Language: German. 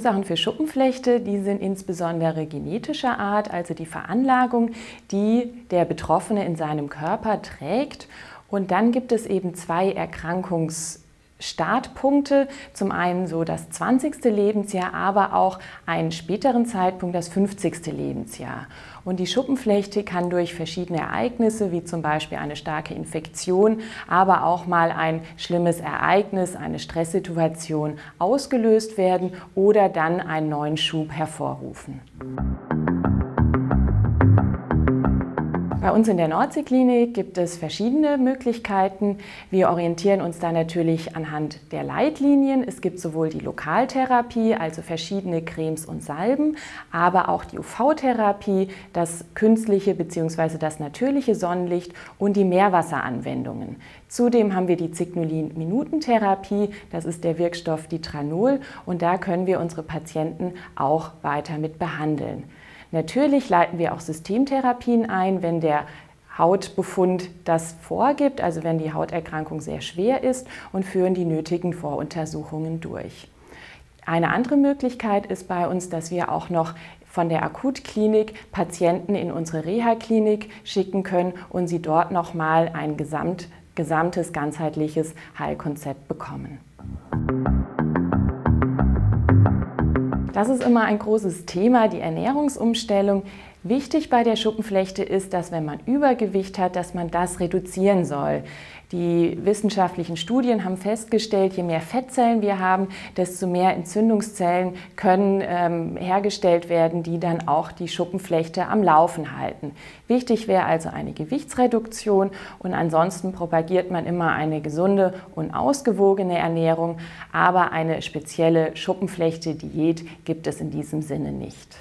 Ursachen für Schuppenflechte, die sind insbesondere genetischer Art, also die Veranlagung, die der Betroffene in seinem Körper trägt. Und dann gibt es eben zwei Erkrankungs Startpunkte, zum einen so das 20. Lebensjahr, aber auch einen späteren Zeitpunkt, das 50. Lebensjahr. Und die Schuppenflechte kann durch verschiedene Ereignisse, wie zum Beispiel eine starke Infektion, aber auch mal ein schlimmes Ereignis, eine Stresssituation ausgelöst werden oder dann einen neuen Schub hervorrufen. Bei uns in der Nordseeklinik gibt es verschiedene Möglichkeiten. Wir orientieren uns da natürlich anhand der Leitlinien. Es gibt sowohl die Lokaltherapie, also verschiedene Cremes und Salben, aber auch die UV-Therapie, das künstliche bzw. das natürliche Sonnenlicht und die Meerwasseranwendungen. Zudem haben wir die Zignolin-Minutentherapie, das ist der Wirkstoff Ditranol und da können wir unsere Patienten auch weiter mit behandeln. Natürlich leiten wir auch Systemtherapien ein, wenn der Hautbefund das vorgibt, also wenn die Hauterkrankung sehr schwer ist und führen die nötigen Voruntersuchungen durch. Eine andere Möglichkeit ist bei uns, dass wir auch noch von der Akutklinik Patienten in unsere Reha-Klinik schicken können und sie dort nochmal ein gesamt, gesamtes ganzheitliches Heilkonzept bekommen. Das ist immer ein großes Thema, die Ernährungsumstellung. Wichtig bei der Schuppenflechte ist, dass wenn man Übergewicht hat, dass man das reduzieren soll. Die wissenschaftlichen Studien haben festgestellt, je mehr Fettzellen wir haben, desto mehr Entzündungszellen können ähm, hergestellt werden, die dann auch die Schuppenflechte am Laufen halten. Wichtig wäre also eine Gewichtsreduktion und ansonsten propagiert man immer eine gesunde und ausgewogene Ernährung, aber eine spezielle Schuppenflechte-Diät gibt es in diesem Sinne nicht.